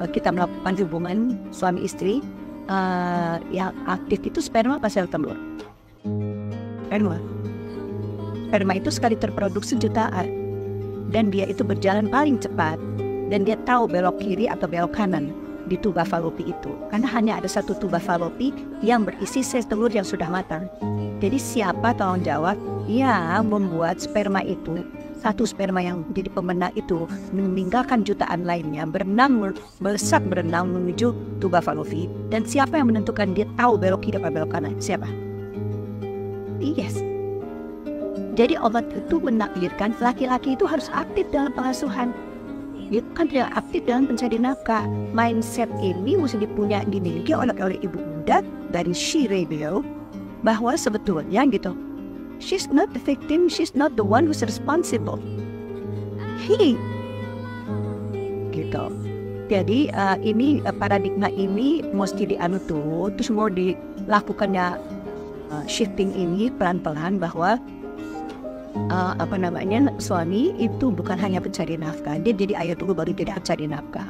uh, kita melakukan hubungan suami istri uh, yang aktif itu sperma apa sel telur? Sperma. Sperma itu sekali terproduksi jutaan dan dia itu berjalan paling cepat dan dia tahu belok kiri atau belok kanan di tuba falopi itu karena hanya ada satu tuba falopi yang berisi sel telur yang sudah matang. Jadi siapa tolong jawab yang membuat sperma itu satu sperma yang jadi pemenang itu meninggalkan jutaan lainnya berenang melesat berenang menuju tuba falopi dan siapa yang menentukan dia tahu belok kiri atau belok kanan siapa? Yes. Jadi obat itu menakdirkan laki-laki itu harus aktif dalam pengasuhan. Itu kan tidak aktif dalam pencari nafkah. Mindset ini mesti dipunya dimiliki oleh oleh ibu muda dari She Radio bahwa sebetulnya gitu she's not the victim she's not the one who's responsible. He gitu. Jadi uh, ini uh, paradigma ini mesti dianut tuh terus mau dilakukannya uh, shifting ini pelan-pelan bahwa uh, apa namanya suami itu bukan hanya pencari nafkah dia jadi ayah dulu baru jadi pencari nafkah